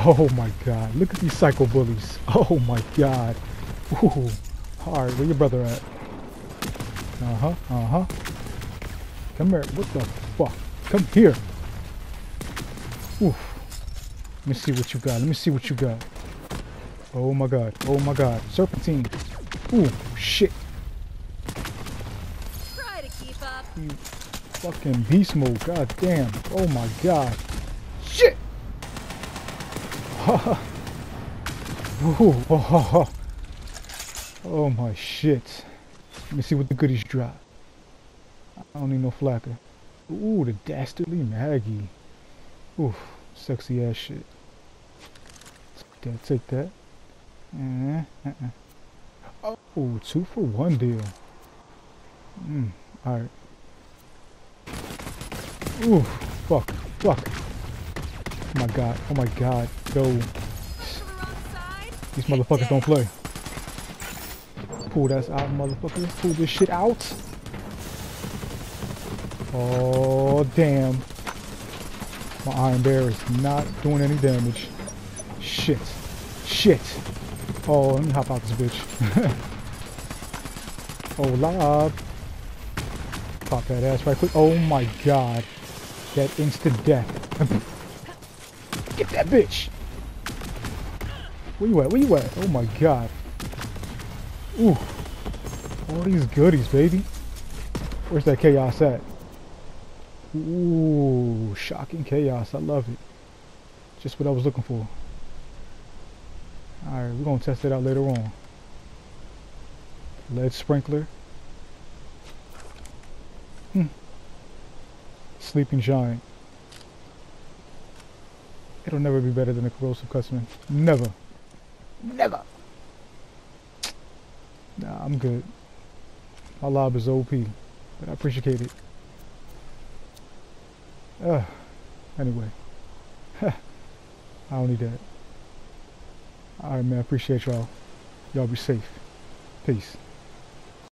Oh my god. Look at these Psychobillies. Oh my god. Ooh. Alright, where your brother at? Uh-huh, uh-huh. Come here. What the fuck? Come here. Oof. Let me see what you got. Let me see what you got. Oh my god. Oh my god. Serpentine. Ooh, shit. Try to keep up. You fucking beast mode. God damn. Oh my god. Shit. Ooh, oh, oh my shit. Let me see what the goodies drop. I don't need no Flakker. Ooh, the dastardly Maggie. Ooh, sexy ass shit. Take that, take that. Uh, uh, uh. Oh, two for one deal. Mm, alright. Ooh, fuck, fuck. Oh my god, oh my god, go. The. These motherfuckers don't play. Pull that out, motherfuckers. Pull this shit out. Oh, damn. My Iron Bear is not doing any damage. Shit. Shit. Oh, let me hop out this bitch. oh, lob. Pop that ass right quick. Oh my god. That instant death. Get that bitch. Where you at? Where you at? Oh my god. Ooh. All these goodies, baby. Where's that Kaos at? Ooh, shocking Kaos. I love it. Just what I was looking for. Alright, we're gonna test it out later on. Lead sprinkler. Hmm. Sleeping giant. It'll never be better than a corrosive customer. Never. Never. Nah, I'm good. My lob is OP, but I appreciate it. Uh, anyway. I don't need that. Alright, man. I appreciate y'all. Y'all be safe. Peace.